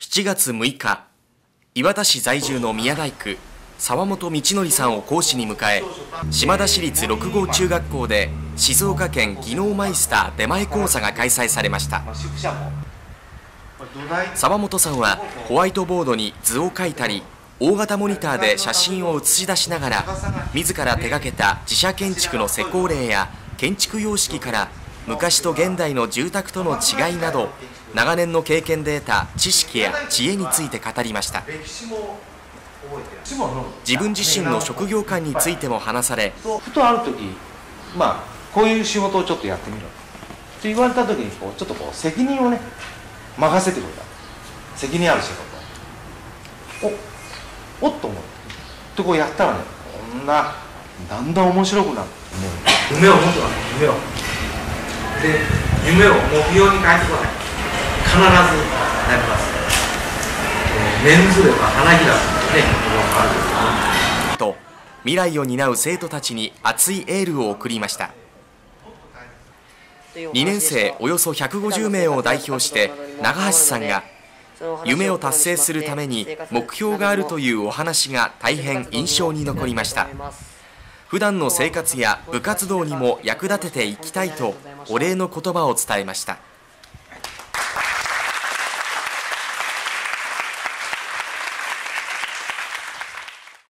7月6日磐田市在住の宮大工沢本道則さんを講師に迎え島田市立六号中学校で静岡県技能マイスター出前講座が開催されました。沢本さんはホワイトボードに図を描いたり大型モニターで写真を写し出しながら自ら手掛けた自社建築の施工例や建築様式から昔と現代の住宅との違いなど長年の経験で得た知識や知恵について語りました。自分自身の職業観についても話されふとある時まあこういう仕事をちょっとやってみろ。って言われた時にこうちょっとこう責任をね任せてくれた。責任ある仕事。おおっと思って。こうやったらねこんなだんだん面白くなって夢を持ってます。夢をで夢を目標に変えてこない。必ずなります、えー、念ずれば花開くねと未来を担う生徒たちに熱いエールを送りました。2年生およそ150名を代表して長橋さんが夢を達成するために目標があるというお話が大変印象に残りました。普段の生活や部活動にも役立てていきたいとお礼の言葉を伝えました。